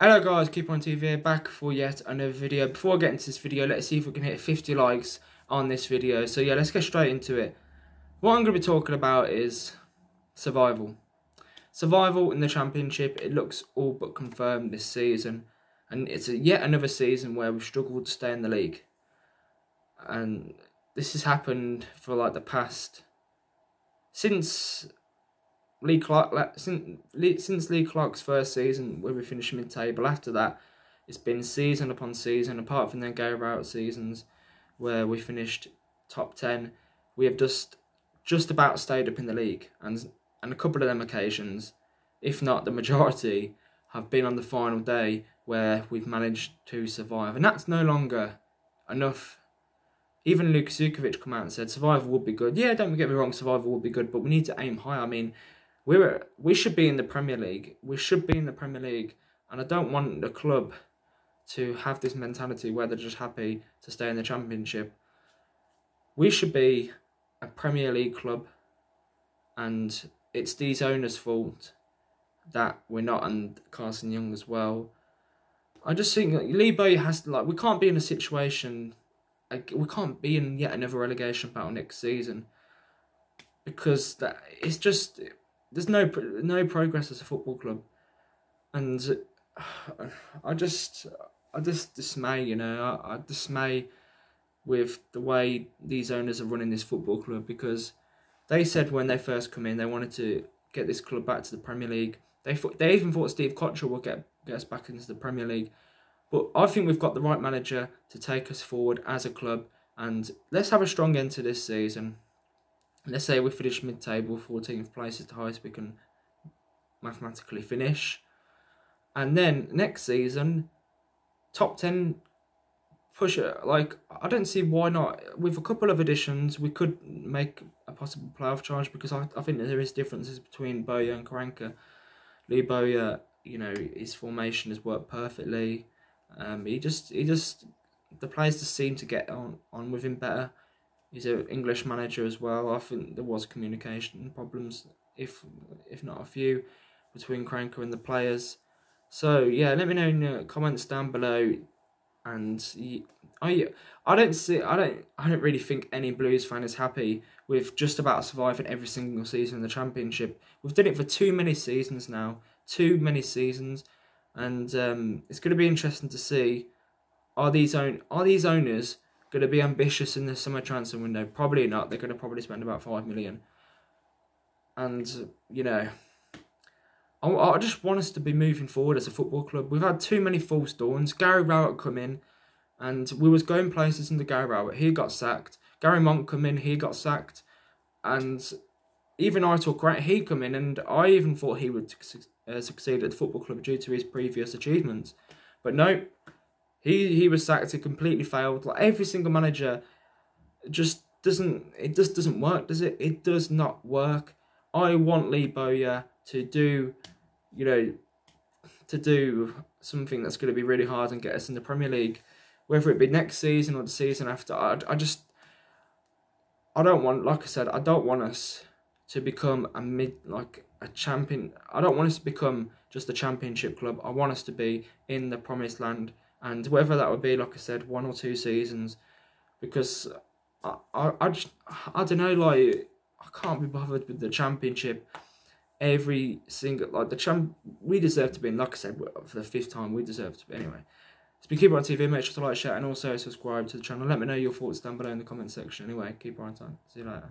Hello guys, Keep On TV back for yet another video. Before I get into this video, let's see if we can hit 50 likes on this video. So yeah, let's get straight into it. What I'm going to be talking about is survival. Survival in the championship, it looks all but confirmed this season. And it's a, yet another season where we've struggled to stay in the league. And this has happened for like the past since Lee Clark since since Lee Clark's first season where we finished mid table. After that, it's been season upon season. Apart from their Gary Rowett seasons, where we finished top ten, we have just just about stayed up in the league, and and a couple of them occasions, if not the majority, have been on the final day where we've managed to survive, and that's no longer enough even Lukas Jutkiewicz come out and said survival would be good. Yeah, don't get me wrong, survival would be good, but we need to aim high. I mean, we're we should be in the Premier League. We should be in the Premier League, and I don't want the club to have this mentality where they're just happy to stay in the Championship. We should be a Premier League club, and it's these owners' fault that we're not, and Carson Yeung as well. I just think like, Bowyer has to, like we can't be in a situation we can't be in yet another relegation battle next season because that it's just there's no no progress as a football club, and I just I just dismay you know I, I dismay with the way these owners are running this football club because they said when they first come in they wanted to get this club back to the Premier League. They thought, they even thought Steve Cotterill would get get us back into the Premier League. But I think we've got the right manager to take us forward as a club. And let's have a strong end to this season. Let's say we finish mid-table, 14th place is the highest we can mathematically finish. And then next season, top 10 push it. Like, I don't see why not. With a couple of additions, we could make a possible playoff charge because I, I think there is differences between Bowyer and Karanka. Lee Bowyer, you know, his formation has worked perfectly. Um, he just he just the players just seem to get on on with him better. He's an English manager as well. I think there was communication problems, if if not a few, between Karanka and the players. So yeah, let me know in the comments down below. And I I don't see I don't I don't really think any Blues fan is happy with just about surviving every single season in the championship. We've done it for too many seasons now. Too many seasons and um, it's going to be interesting to see are these own are these owners going to be ambitious in the summer transfer window? Probably not. They're going to probably spend about five million, and you know. I, I just want us to be moving forward as a football club. We've had too many false dawns. Gary Rowett come in, and we was going places under Gary Rowett. He got sacked. Gary Monk come in. He got sacked, and even Aitor Karanka, he come in, and I even thought he would uh, succeed at the football club due to his previous achievements. But no, he he was sacked. He completely failed. Like every single manager, just doesn't it just doesn't work, does it? It does not work. I want Lee Bowyer to do, you know, to do something that's going to be really hard and get us in the Premier League, whether it be next season or the season after. I, I just, I don't want, like I said, I don't want us to become a mid like a champion. I don't want us to become just a championship club. I want us to be in the promised land, and whether that would be, like I said, one or two seasons, because I I, I just I don't know, like I can't be bothered with the championship. Every single like the champ, we deserve to be in. Like I said, for the fifth time, we deserve to be anyway. So be keep on TV, make sure to like, share, and also subscribe to the channel. Let me know your thoughts down below in the comment section. Anyway, keep on time. See you later.